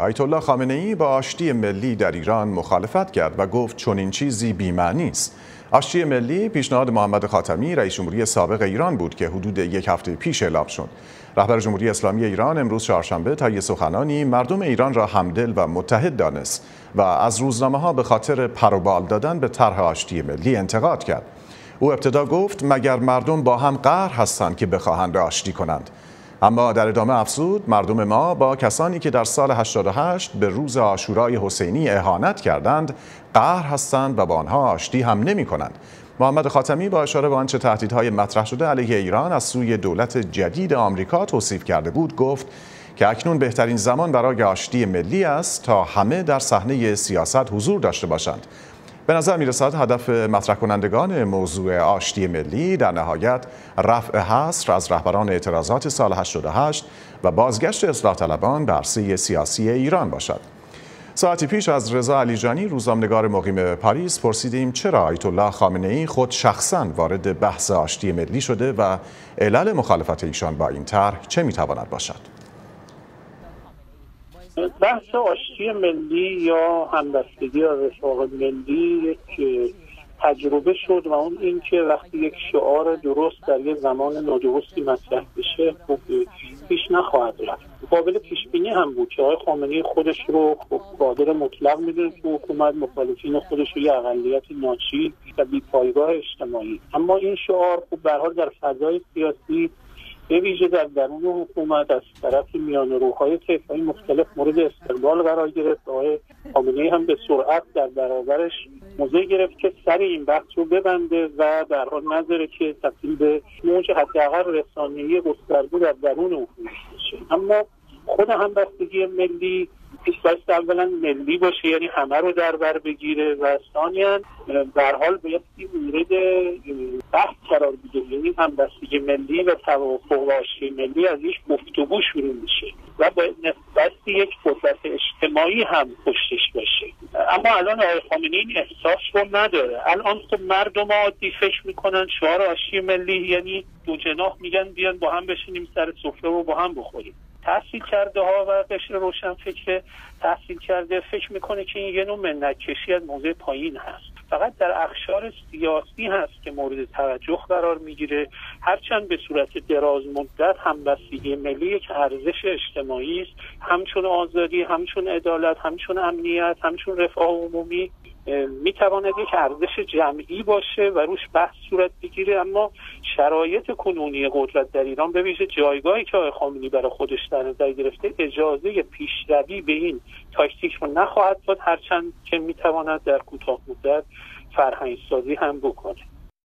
آیت الله خامنه ای با آشتی ملی در ایران مخالفت کرد و گفت چنین چیزی بی‌معنی است. آشتی ملی پیشنهاد محمد خاتمی رئیس جمهوری سابق ایران بود که حدود یک هفته پیش اعلام شد. رهبر جمهوری اسلامی ایران امروز چهارشنبه طی سخنانی مردم ایران را همدل و متحد دانست و از روزنامه ها به خاطر پروبال دادن به طرح آشتی ملی انتقاد کرد. او ابتدا گفت مگر مردم با هم قهر هستند که بخواهند آشتی کنند اما در ادامه افزود مردم ما با کسانی که در سال 88 به روز آشورای حسینی اهانت کردند قهر هستند و با آنها آشتی هم نمی کنند. محمد خاتمی با اشاره به آنچه تهدیدهای مطرح شده علیه ایران از سوی دولت جدید آمریکا توصیف کرده بود گفت که اکنون بهترین زمان برای آشتی ملی است تا همه در صحنه سیاست حضور داشته باشند به نظر می رسد هدف مطرح کنندگان موضوع آشتی ملی در نهایت رفع حصر از رهبران اعتراضات سال 88 و بازگشت اصلاح طلبان به عرصه سیاسی ایران باشد. ساعتی پیش از رضا علیجانی روزنامه‌نگار مقیم پاریس پرسیدیم چرا آیت الله خامنه ای خود شخصا وارد بحث آشتی ملی شده و علل مخالفت ایشان با این طرح چه می‌تواند باشد؟ بحث آشتی ملی یا همبستگی یا رفاق ملی یک تجربه شد و اون اینکه وقتی یک شعار درست در یک زمان نادرستی مطرح بشه خب پیش نخواهد رفت. قابل پیش بینی هم بود که آقای خامنه‌ای خودش رو خب قادر مطلق می‌دونه تو حکومت مخالفین خودش رو یه اقلیت ناچی و بیپایگاه اجتماعی. اما این شعار خب به در فضای سیاسی به ویژه در درون حکومت از طرف میان روحهای های مختلف مورد استقبال قرار گرفت. آقای خامنه هم به سرعت در برابرش موضع گرفت که سر این بحث رو ببنده و در حال نظره که تبدیل به موج حداقل رسانه‌ای گسترده در درون حکومت بشه. اما خود همبستگی ملی پیشبست اولا ملی باشه یعنی همه رو در بر بگیره و ثانیا در حال بایستی مورد بحث یعنی همبستگی ملی و توافق و ملی از یک گفتگو شروع میشه و با نسبت یک قدرت اجتماعی هم پشتش باشه. اما الان آقای خامنه این احساس رو نداره. الان خب مردم عادی فکر می‌کنن شعار آشتی ملی یعنی دو جناح میگن بیان با هم بشینیم سر سفره رو با هم بخوریم. تحصیل کرده ها و قشر روشن فکر تحصیل کرده فکر می‌کنه که این یه نوع منت از موضع پایین هست. فقط در اخشار سیاسی هست که مورد توجه قرار می‌گیره. هرچند به صورت دراز مدت همبستگی ملی یک ارزش اجتماعی است. همچون آزادی همچون عدالت همچون امنیت همچون رفاه عمومی. می‌تواند یک ارزش جمعی باشه و روش بحث صورت بگیره اما شرایط کنونی قدرت در ایران به ویژه جایگاهی که آقای خامنه‌ای برای خودش در نظر گرفته اجازه پیشروی به این تاکتیک رو نخواهد داد هرچند که می‌تواند در کوتاه مدت فرهنگ سازی هم بکنه.